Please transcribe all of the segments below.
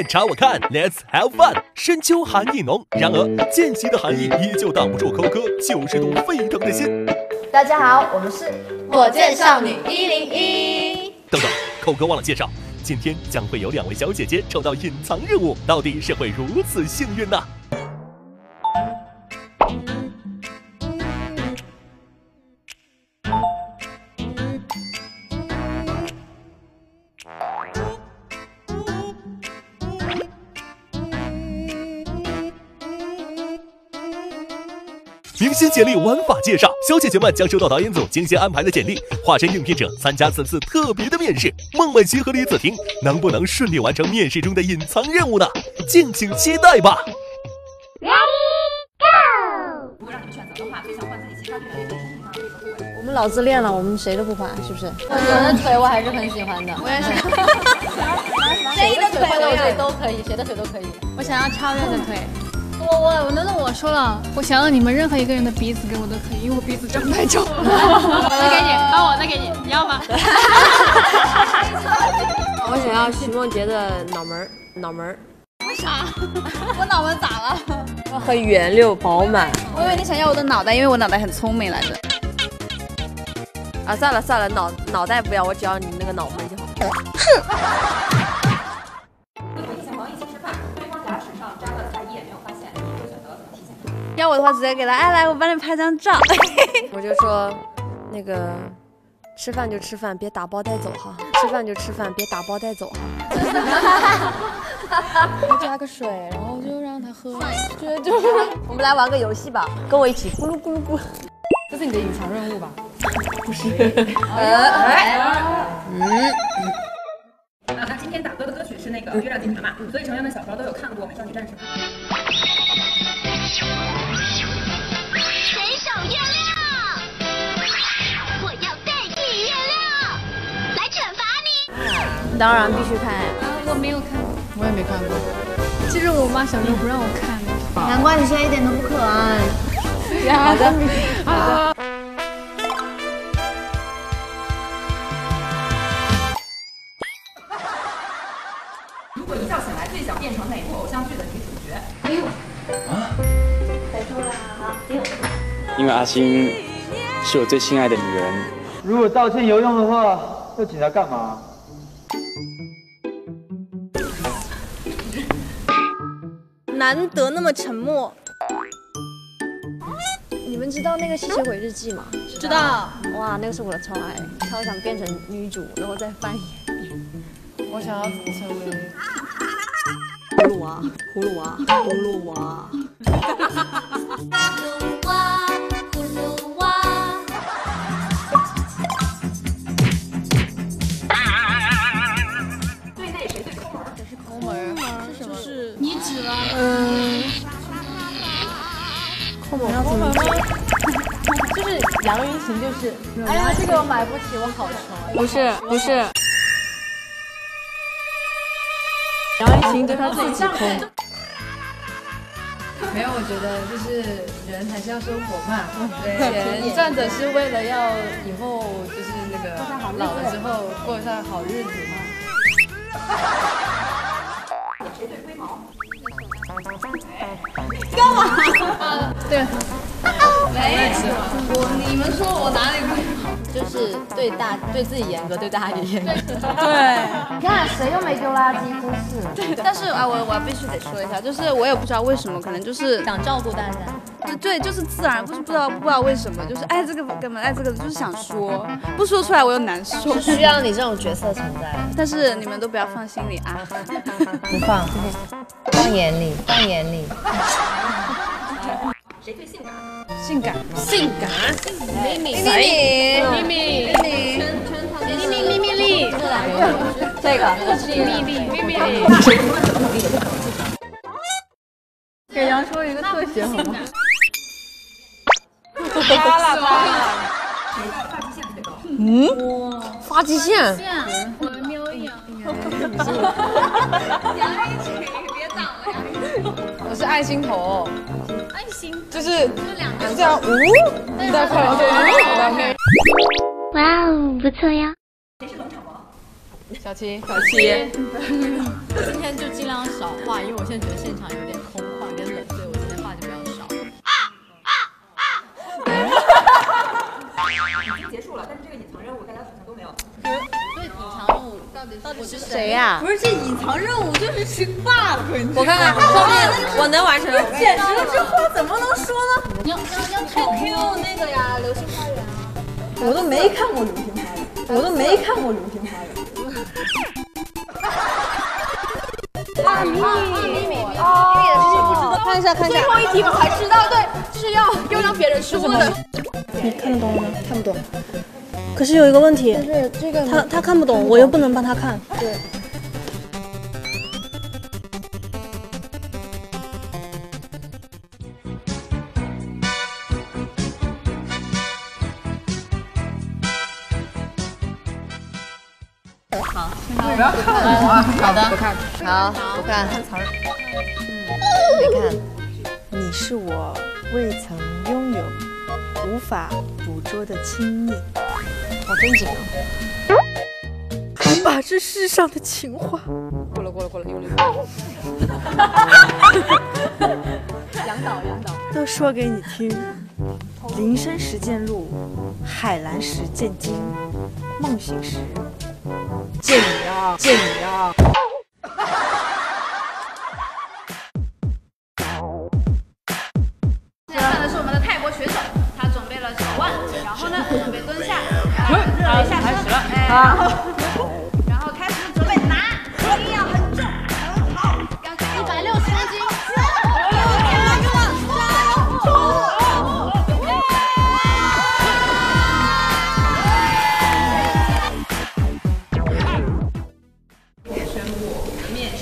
夜查我看，Let's have fun。深秋寒意浓，然而见习的寒意依旧挡不住扣哥九十度沸腾的心。大家好，我们是火箭少女一零一。等等，扣哥忘了介绍，今天将会有两位小姐姐抽到隐藏任务，到底是会如此幸运呢？明星简历玩法介绍，小姐姐们将收到导演组精心安排的简历，化身应聘者参加此次特别的面试。孟美岐和李子婷能不能顺利完成面试中的隐藏任务呢？敬请期待吧。Ready go！如果让你们选择的话，最想换自己其他队员里面哪一个部位？我们老自恋了，我们谁都不换，是不是？我觉得腿我还是很喜欢的，我也是。谁的腿我腿都可以，谁的腿都可以。我想要超越的腿。我我我那那我说了，我想要你们任何一个人的鼻子给我都可以，因为我鼻子长太丑。再给你，帮我再给你，你要吗？我想要徐梦洁的脑门儿，脑门儿为啥？我脑门咋了？很圆溜饱满。我以为你想要我的脑袋，因为我脑袋很聪明来着。啊，算了算了，脑脑袋不要，我只要你那个脑门就好。如 要我的话，直接给他，哎来，我帮你拍张照。我就说，那个吃饭就吃饭，别打包带走哈。吃饭就吃饭，别打包带走哈。加个水，然后就让他喝。这就是我们来玩个游戏吧，跟我一起咕噜咕噜咕。这是你的隐藏任务吧？啊，那今天打歌的歌曲是那个《月亮警察》嘛，所以成员们小时候都有看过《美少女战士》。当然必须看呀、啊。我没有看过，我也没看过。其实我妈小时候不让我看的。难怪你现在一点都不可爱。好的，好的。如果一觉醒来最想变成哪部偶像剧的女主角？因为阿星是我最心爱的女人。如果道歉有用的话，要警察干嘛？难得那么沉默。你们知道那个吸血鬼日记吗？知道。哇，那个是我的超爱，超想变成女主，然后再扮演。我想要成为葫芦娃，葫芦娃，葫芦娃。葫 杨钰晴，就是哎呀，这个我买不起，我好穷。不是不是，杨钰晴对他自己抠。没有，我觉得就是人还是要生活嘛，钱赚着是为了要以后就是那个老了之后过上好日子嘛。干嘛？对。没我你们说我哪里不好？就是对大对自己严格，对大家也严格。对，你看谁又没丢垃圾，真是。对但是啊，我我必须得说一下，就是我也不知道为什么，可能就是想照顾大家。对，就是自然，不是不知道不知道为什么，就是爱这个干嘛爱这个，就是想说，不说出来我又难受。是需要你这种角色存在，但是你们都不要放心里啊。不放，放眼里，放眼里。性感，性感，性感。我是爱心头。爱心就是就两个这样，呜，你再快点，对，哇哦，不错呀。谁是冷场王？小七，小七，今天就尽量少画，因为我现在觉得现场有点空旷，有点冷，所以我今天画就比较少。已经结束到底到底是谁呀不是这隐藏任务就是吃 bug，我看看后面我能完成。简直了，这话怎么能说呢？要要要 QQ 那个呀，流星花园啊。我都没看过流星花园，我都没看过流星花园。啊，秘密，秘密，哦，看一下，看一下。最后一题我才知道，对，就是要要让别人输的。你看得懂吗？看不懂。可是有一个问题，是这个他他看不懂，我又不能帮他看。对。好，不要看我啊！好的，不看。好，不看。看词儿。嗯，你看。你是我未曾拥有、无法捕捉的亲密。好正经啊！把这世上的情话，过了过了过了，用力。杨导杨导，都说给你听。林深时见鹿，海蓝时见鲸，梦醒时见你啊，见你啊！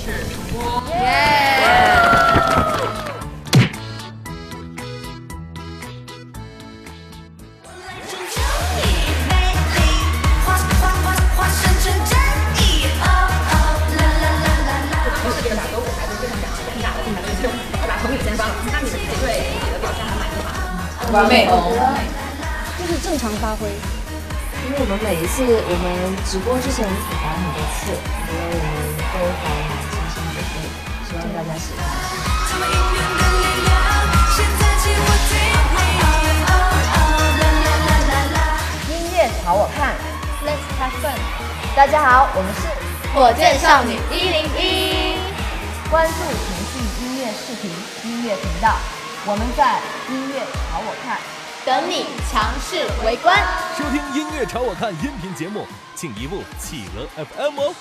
还满意吗？完美。就是正常发挥。因为我们每一次我们直播之前彩排很多次，希望大家喜欢。音乐朝我看，Let's have fun。大家好，我们是火箭少女一零一，关注腾讯音乐视频音乐频道，我们在音乐朝我看。等你强势围观。收听音乐朝我看音频节目，请移步企鹅 FM 哦。